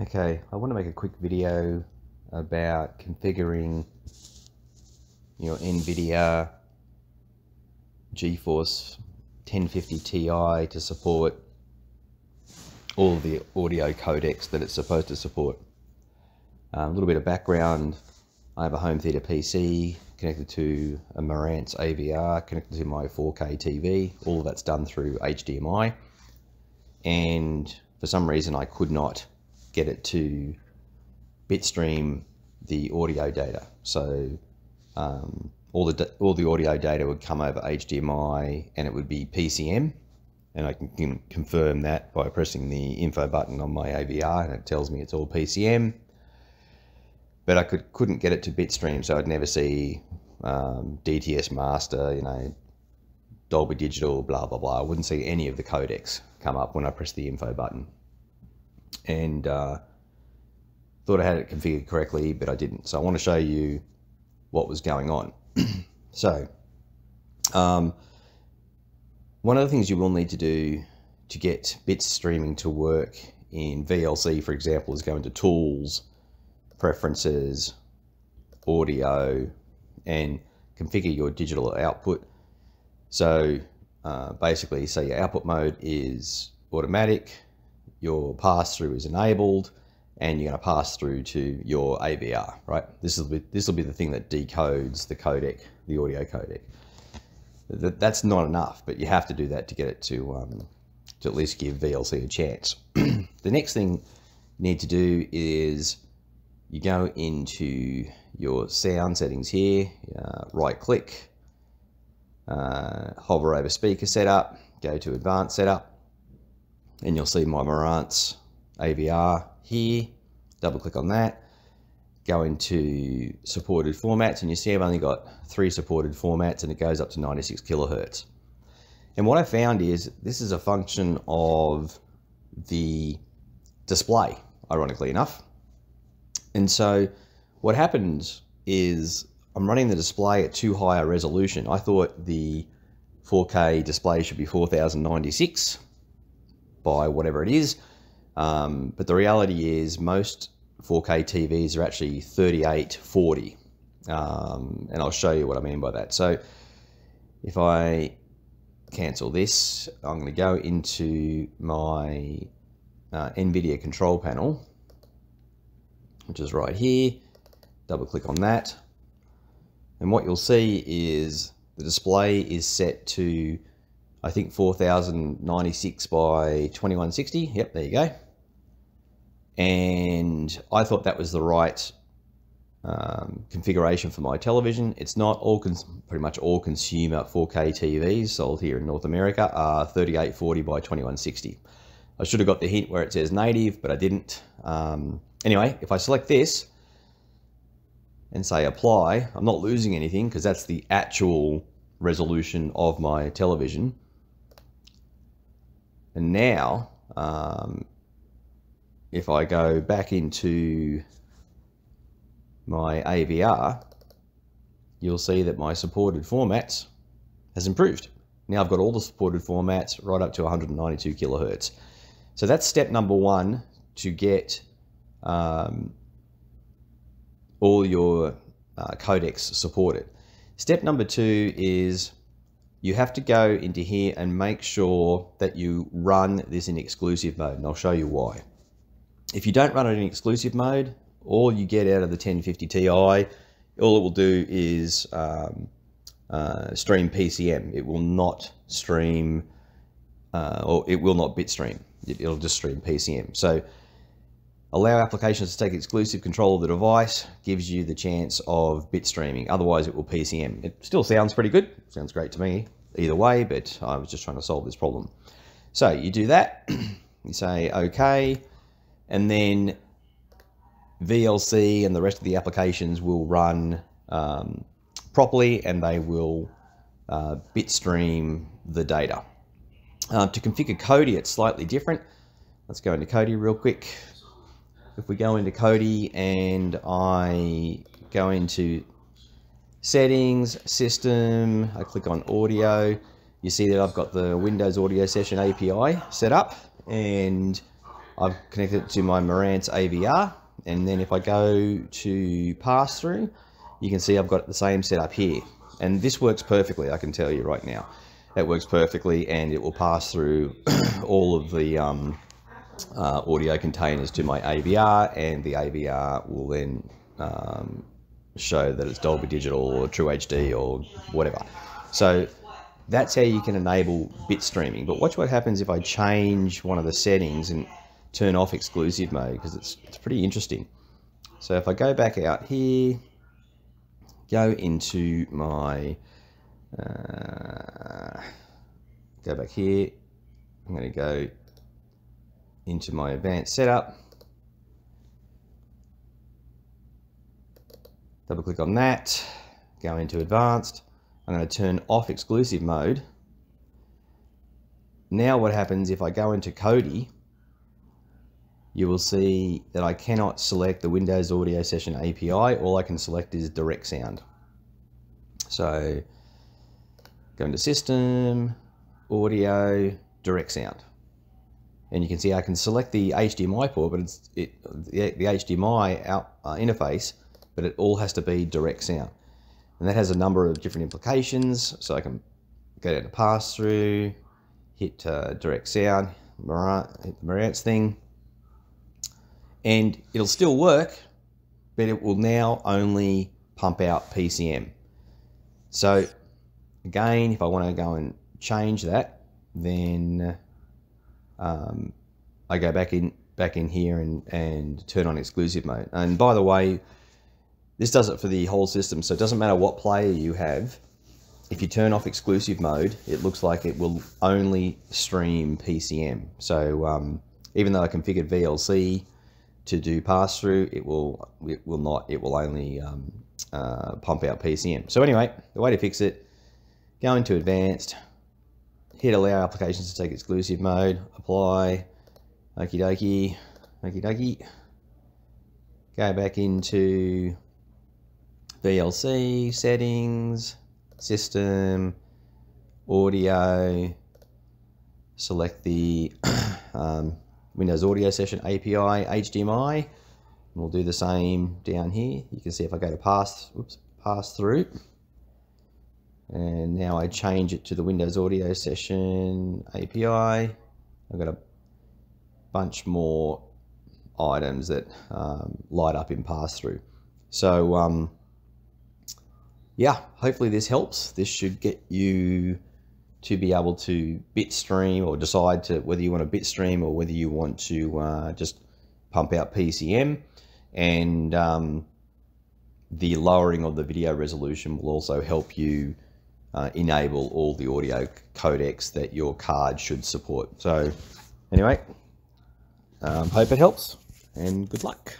Okay, I want to make a quick video about configuring your NVIDIA GeForce 1050 Ti to support all the audio codecs that it's supposed to support. Um, a little bit of background, I have a home theater PC connected to a Marantz AVR, connected to my 4K TV. All of that's done through HDMI. And for some reason I could not get it to bitstream the audio data. So um, all the all the audio data would come over HDMI and it would be PCM. And I can confirm that by pressing the info button on my AVR and it tells me it's all PCM. But I could, couldn't get it to bitstream, so I'd never see um, DTS master, you know, Dolby Digital, blah, blah, blah. I wouldn't see any of the codecs come up when I press the info button and uh, thought I had it configured correctly, but I didn't. So I want to show you what was going on. so um, one of the things you will need to do to get bit streaming to work in VLC, for example, is go into Tools, Preferences, Audio, and configure your digital output. So uh, basically, say your output mode is automatic, your pass through is enabled and you're going to pass through to your AVR, right? This will be this will be the thing that decodes the codec, the audio codec. That, That's not enough, but you have to do that to get it to um, to at least give VLC a chance. the next thing you need to do is you go into your sound settings here, uh, right click, uh, hover over speaker setup, go to advanced setup, and you'll see my Marantz AVR here. Double click on that. Go into supported formats and you see I've only got three supported formats and it goes up to 96 kilohertz. And what I found is this is a function of the display, ironically enough. And so what happens is I'm running the display at too high a resolution. I thought the 4K display should be 4096 by whatever it is. Um, but the reality is most 4K TVs are actually 3840. Um, and I'll show you what I mean by that. So if I cancel this, I'm going to go into my uh, NVIDIA control panel, which is right here. Double click on that. And what you'll see is the display is set to I think 4096 by 2160. Yep, there you go. And I thought that was the right um, configuration for my television. It's not all, pretty much all consumer 4K TVs sold here in North America are 3840 by 2160. I should have got the hint where it says native, but I didn't. Um, anyway, if I select this and say apply, I'm not losing anything because that's the actual resolution of my television. And now, um, if I go back into my AVR, you'll see that my supported formats has improved. Now I've got all the supported formats right up to 192 kilohertz. So that's step number one to get um, all your uh, codecs supported. Step number two is you have to go into here and make sure that you run this in exclusive mode, and I'll show you why. If you don't run it in exclusive mode, all you get out of the 1050 Ti, all it will do is um, uh, stream PCM. It will not stream, uh, or it will not bitstream. It, it'll just stream PCM. So allow applications to take exclusive control of the device gives you the chance of bit streaming. Otherwise, it will PCM. It still sounds pretty good. Sounds great to me either way, but I was just trying to solve this problem. So you do that, you say okay, and then VLC and the rest of the applications will run um, properly and they will uh, bitstream the data. Uh, to configure Kodi, it's slightly different. Let's go into Kodi real quick. If we go into Kodi and I go into settings, system, I click on audio, you see that I've got the Windows Audio Session API set up and I've connected it to my Marantz AVR and then if I go to pass through you can see I've got the same setup here. And this works perfectly I can tell you right now. It works perfectly and it will pass through all of the um, uh, audio containers to my AVR and the AVR will then um, show that it's Dolby Digital or True HD or whatever. So that's how you can enable bit streaming. But watch what happens if I change one of the settings and turn off exclusive mode because it's, it's pretty interesting. So if I go back out here, go into my, uh, go back here, I'm going to go into my advanced setup, double click on that, go into advanced, I'm going to turn off exclusive mode. Now what happens if I go into Kodi, you will see that I cannot select the Windows Audio Session API. All I can select is direct sound. So go into System, Audio, Direct Sound. And you can see I can select the HDMI port, but it's it, the, the HDMI out, uh, interface, but it all has to be direct sound. And that has a number of different implications. So I can go down to pass through, hit uh, direct sound, hit the Marantz thing, and it'll still work, but it will now only pump out PCM. So again, if I want to go and change that, then um, I go back in back in here and, and turn on exclusive mode. And by the way, this does it for the whole system. So it doesn't matter what player you have. If you turn off exclusive mode, it looks like it will only stream PCM. So um, even though I configured VLC, to do pass through, it will it will not. It will only um, uh, pump out PCM. So anyway, the way to fix it: go into advanced, hit allow applications to take exclusive mode, apply, okie dokie, okie dokie. Go back into VLC settings, system, audio. Select the um, Windows Audio Session API HDMI. We'll do the same down here. You can see if I go to pass, oops, pass through. And now I change it to the Windows Audio Session API. I've got a bunch more items that um, light up in pass through. So um, yeah, hopefully this helps. This should get you to be able to bitstream or decide to whether you want to bitstream or whether you want to uh, just pump out PCM. And um, the lowering of the video resolution will also help you uh, enable all the audio codecs that your card should support. So anyway, um, hope it helps and good luck.